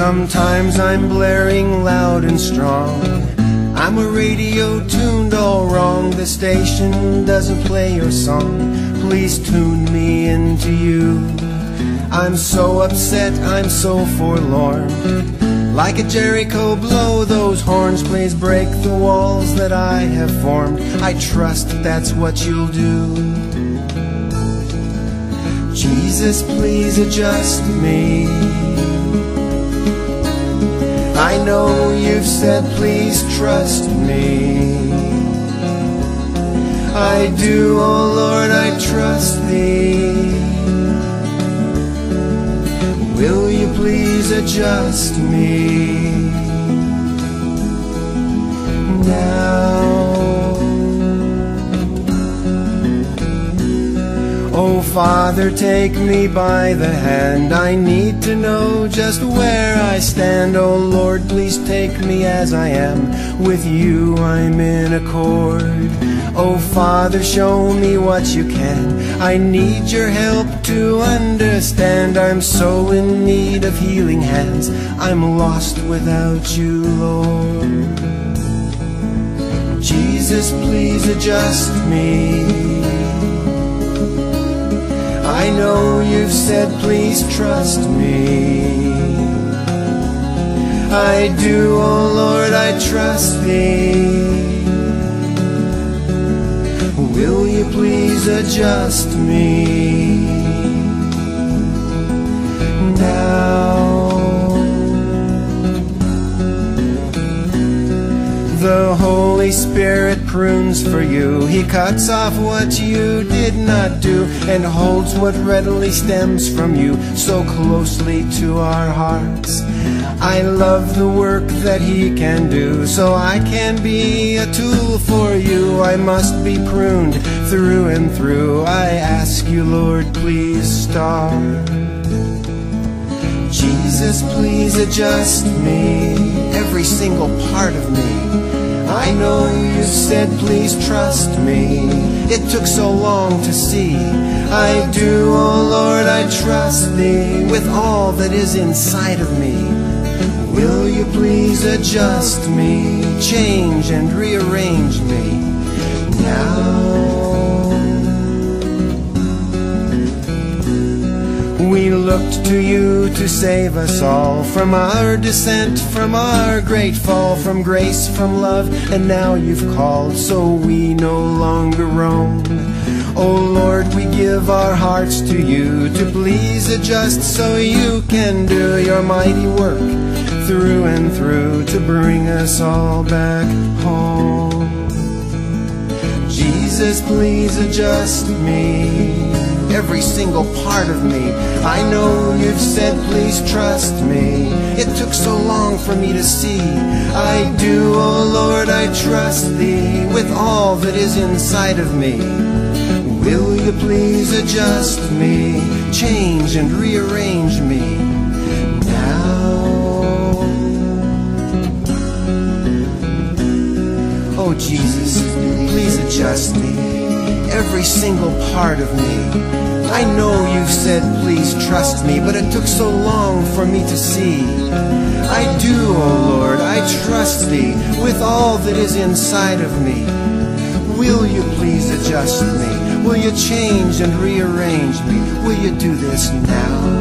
Sometimes I'm blaring loud and strong. I'm a radio tuned all wrong. The station doesn't play your song. Please tune me into you. I'm so upset, I'm so forlorn. Like a Jericho, blow those horns, please break the walls that I have formed. I trust that's what you'll do. Jesus, please adjust me. I know you've said, please trust me. I do, oh Lord, I trust thee. Will you please adjust me now? Oh Father, take me by the hand. I need just where I stand. Oh Lord, please take me as I am. With you I'm in accord. Oh Father, show me what you can. I need your help to understand. I'm so in need of healing hands. I'm lost without you, Lord. Jesus, please adjust me. I know you've said, please trust me. I do, oh Lord, I trust thee. Will you please adjust me The Holy Spirit prunes for you. He cuts off what you did not do and holds what readily stems from you so closely to our hearts. I love the work that He can do, so I can be a tool for you. I must be pruned through and through. I ask you, Lord, please start. Jesus, please adjust me, every single part of me. I know you said, please trust me. It took so long to see. I do, oh Lord, I trust thee with all that is inside of me. Will you please adjust me, change and rearrange me We looked to you to save us all from our descent, from our great fall, from grace, from love, and now you've called, so we no longer roam. Oh Lord, we give our hearts to you to please adjust so you can do your mighty work through and through to bring us all back home. Jesus, please adjust me every single part of me. I know you've said, please trust me. It took so long for me to see. I do, oh Lord, I trust thee with all that is inside of me. Will you please adjust me, change and rearrange me now? Oh Jesus, please adjust me, every single part of me. I know you've said, please trust me, but it took so long for me to see. I do, oh Lord, I trust thee with all that is inside of me. Will you please adjust me? Will you change and rearrange me? Will you do this now?